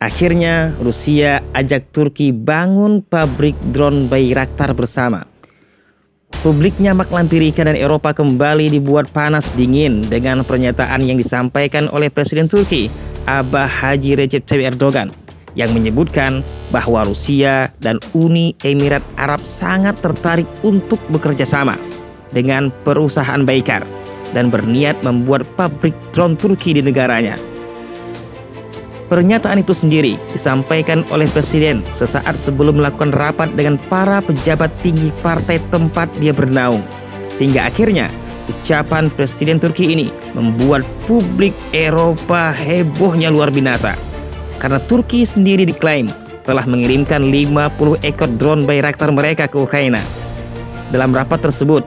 Akhirnya Rusia ajak Turki bangun pabrik drone Bayraktar bersama. Publik nyamak lampirikan dan Eropa kembali dibuat panas dingin dengan pernyataan yang disampaikan oleh Presiden Turki Abah Haji Recep Tayyip Erdogan yang menyebutkan bahwa Rusia dan Uni Emirat Arab sangat tertarik untuk bekerja sama dengan perusahaan Baykar dan berniat membuat pabrik drone Turki di negaranya. Pernyataan itu sendiri disampaikan oleh Presiden sesaat sebelum melakukan rapat dengan para pejabat tinggi partai tempat dia bernaung. Sehingga akhirnya ucapan Presiden Turki ini membuat publik Eropa hebohnya luar binasa. Karena Turki sendiri diklaim telah mengirimkan 50 ekor drone Bayraktar mereka ke Ukraina. Dalam rapat tersebut,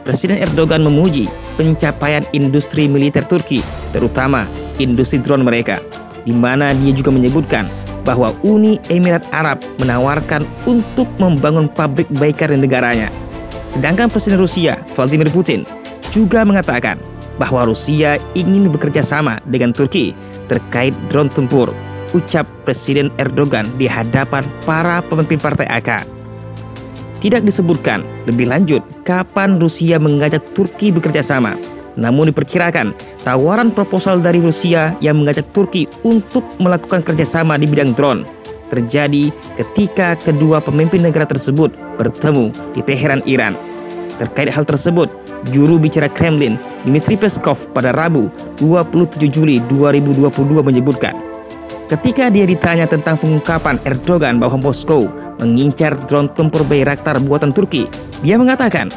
Presiden Erdogan memuji pencapaian industri militer Turki, terutama industri drone mereka di mana dia juga menyebutkan bahwa Uni Emirat Arab menawarkan untuk membangun pabrik Baykar di negaranya. Sedangkan Presiden Rusia, Vladimir Putin, juga mengatakan bahwa Rusia ingin bekerja sama dengan Turki terkait drone tempur, ucap Presiden Erdogan di hadapan para pemimpin partai AK. Tidak disebutkan lebih lanjut kapan Rusia mengajak Turki bekerja sama, namun diperkirakan tawaran proposal dari Rusia yang mengajak Turki untuk melakukan kerjasama di bidang drone terjadi ketika kedua pemimpin negara tersebut bertemu di Teheran, Iran. Terkait hal tersebut, juru bicara Kremlin Dmitry Peskov pada Rabu 27 Juli 2022 menyebutkan, ketika dia ditanya tentang pengungkapan Erdogan bahwa Moskow mengincar drone tempur Bayraktar buatan Turki, dia mengatakan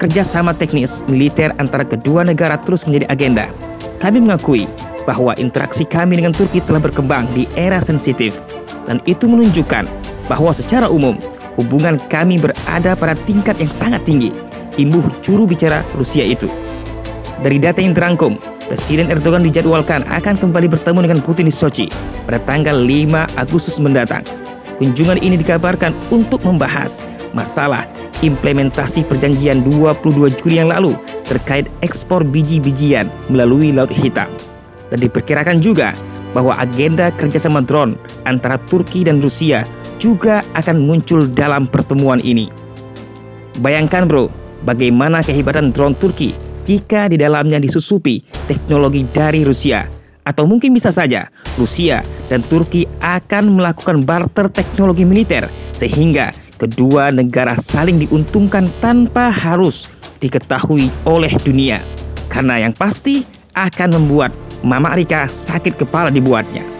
kerjasama teknis militer antara kedua negara terus menjadi agenda. Kami mengakui bahwa interaksi kami dengan Turki telah berkembang di era sensitif dan itu menunjukkan bahwa secara umum hubungan kami berada pada tingkat yang sangat tinggi, imbuh juru bicara Rusia itu. Dari data yang terangkum, Presiden Erdogan dijadwalkan akan kembali bertemu dengan Putin di Sochi pada tanggal 5 Agustus mendatang. Kunjungan ini dikabarkan untuk membahas masalah implementasi perjanjian 22 Juli yang lalu terkait ekspor biji-bijian melalui Laut Hitam. Dan diperkirakan juga bahwa agenda kerjasama drone antara Turki dan Rusia juga akan muncul dalam pertemuan ini. Bayangkan bro, bagaimana kehebatan drone Turki jika di dalamnya disusupi teknologi dari Rusia. Atau mungkin bisa saja Rusia dan Turki akan melakukan barter teknologi militer sehingga kedua negara saling diuntungkan tanpa harus diketahui oleh dunia. Karena yang pasti akan membuat Mama Rika sakit kepala dibuatnya.